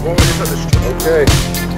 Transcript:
Okay.